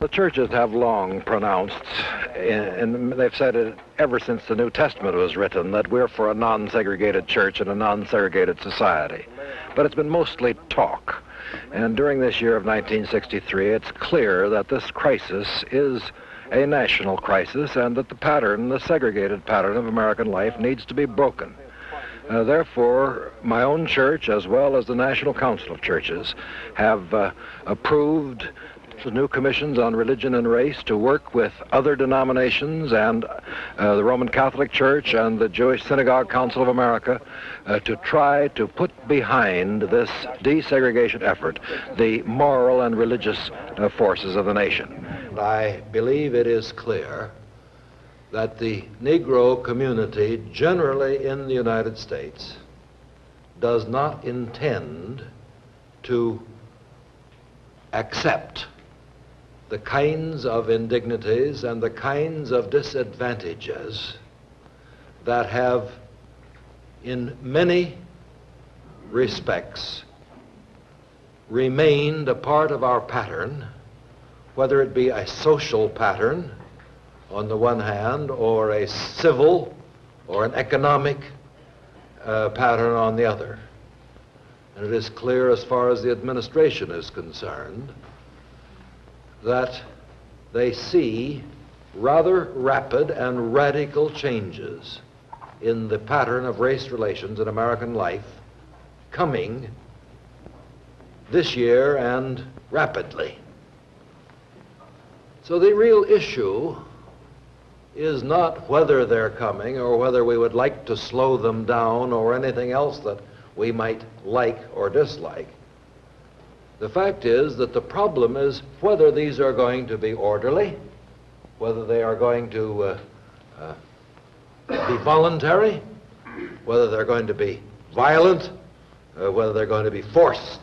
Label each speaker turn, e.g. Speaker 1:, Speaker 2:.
Speaker 1: The churches have long pronounced, and they've said it ever since the New Testament was written, that we're for a non segregated church and a non segregated society. But it's been mostly talk. And during this year of 1963, it's clear that this crisis is a national crisis and that the pattern, the segregated pattern of American life, needs to be broken. Uh, therefore, my own church, as well as the National Council of Churches, have uh, approved the new commissions on religion and race to work with other denominations and uh, the Roman Catholic Church and the Jewish Synagogue Council of America uh, to try to put behind this desegregation effort the moral and religious uh, forces of the nation. I believe it is clear that the Negro community generally in the United States does not intend to accept the kinds of indignities and the kinds of disadvantages that have, in many respects, remained a part of our pattern, whether it be a social pattern on the one hand, or a civil or an economic uh, pattern on the other. And it is clear as far as the administration is concerned that they see rather rapid and radical changes in the pattern of race relations in American life coming this year and rapidly. So the real issue is not whether they're coming or whether we would like to slow them down or anything else that we might like or dislike. The fact is that the problem is whether these are going to be orderly, whether they are going to uh, uh, be voluntary, whether they're going to be violent, uh, whether they're going to be forced.